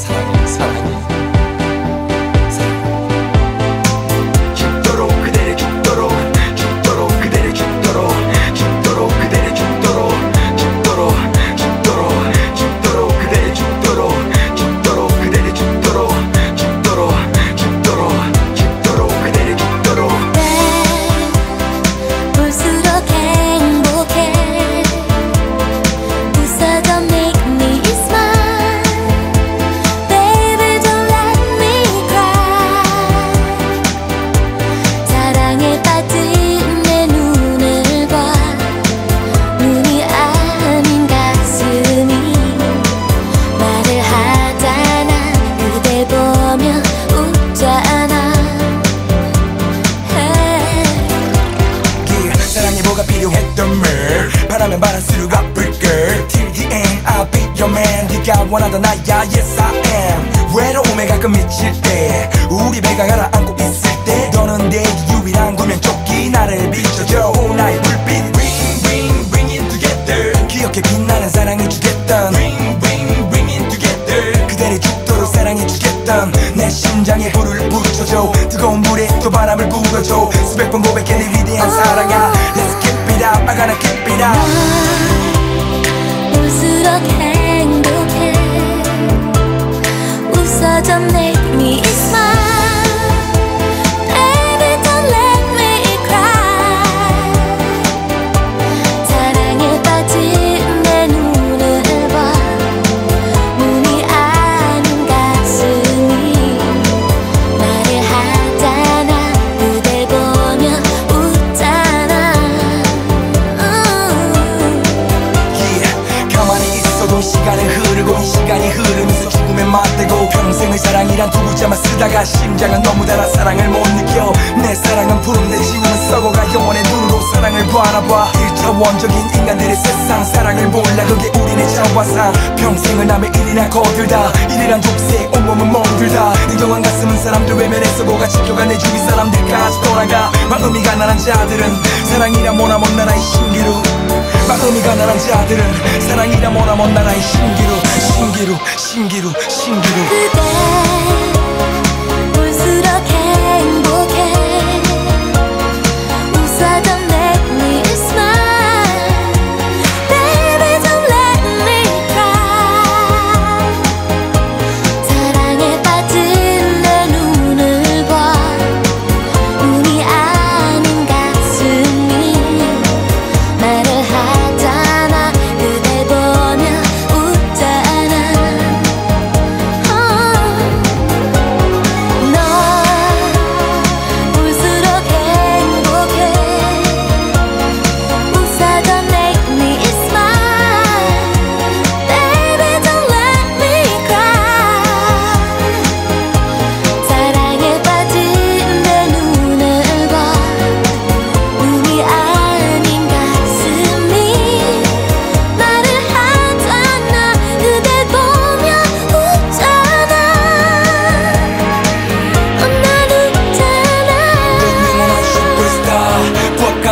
사랑해 바라면 바랄수록 아플 걸. Till the end I'll be your man. 네가 원하던 나야 Yes I am. 외로움에 가끔 미칠 때 우리 배가 가라앉고 있을 때 너는 내 유일한 구명조끼 나를 비춰줘. 나의 불빛 Ring ring ring it together. 기억해 빛나는 사랑을 주겠던. Ring ring ring it together. 그대를 죽도록 사랑해 주겠던. 내 심장에 불을 붙여줘. 뜨거운 물에 또 바람을 불어줘. 수백 번 고백해 내 위대한 사랑아 Let's keep it up. I gotta keep it up 볼수록 행복해 웃어줘 make me 흐르고 이 시간이 흐르면서 죽음에 맞대고 평생을 사랑이란 두 글자만 쓰다가 심장은 너무 달아 사랑을 못 느껴. 내 사랑은 푸른데 지우는 썩어가 영원의 눈으로 사랑을 바라봐. 1차원적인 인간들의 세상 사랑을 몰라. 그게 우리네 자화상. 평생을 남의 일이나 거들다. 일이란 족쇄 온몸은 멍들다. 의경한 가슴은 사람들 외면했어 뭐가 지켜가 내 주위 사람들까지 돌아가. 마음이 가난한 자들은 사랑이란 뭐나먼 나라의 신기루. 마음이 가난한 자들은 사랑이란 뭐나먼 나라의 신기루 신기루 신기루 신기루. 그대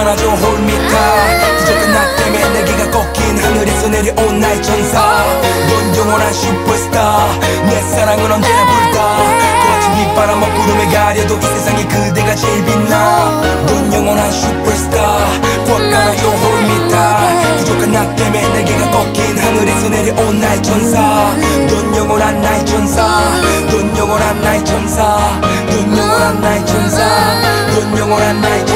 안아줘 홀미타 부족한 나 때문에 내게가 꺾인 하늘에서 내려온 나의 천사. 넌 영원한 슈퍼스타 내 사랑은 언제나 불타 거친 빗바람 구름에 가려도 이 세상에 그대가 제일 빛나. 넌 영원한 슈퍼스타 부엌 안아줘 홀미타 부족한 나 때문에 내게가 꺾인 하늘에서 내려온 나의 천사. 넌 영원한 나의 천사. 넌 영원한 나의 천사. 넌 영원한 나의 천사. 넌 영원한 나의